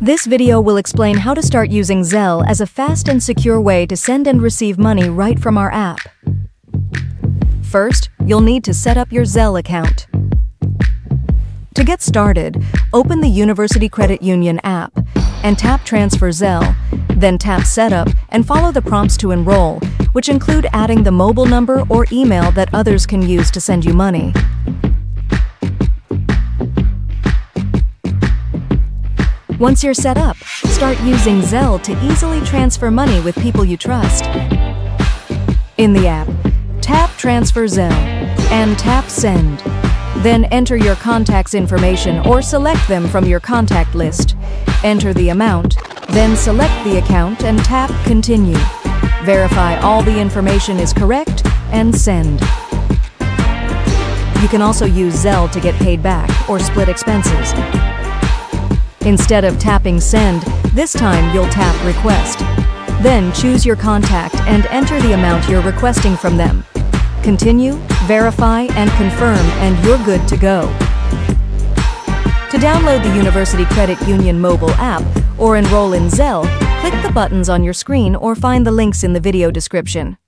This video will explain how to start using Zelle as a fast and secure way to send and receive money right from our app. First, you'll need to set up your Zelle account. To get started, open the University Credit Union app and tap Transfer Zelle, then tap Setup and follow the prompts to enroll, which include adding the mobile number or email that others can use to send you money. Once you're set up, start using Zelle to easily transfer money with people you trust. In the app, tap Transfer Zelle and tap Send. Then enter your contact's information or select them from your contact list. Enter the amount, then select the account and tap Continue. Verify all the information is correct and send. You can also use Zelle to get paid back or split expenses. Instead of tapping Send, this time you'll tap Request. Then choose your contact and enter the amount you're requesting from them. Continue, verify, and confirm, and you're good to go. To download the University Credit Union mobile app or enroll in Zelle, click the buttons on your screen or find the links in the video description.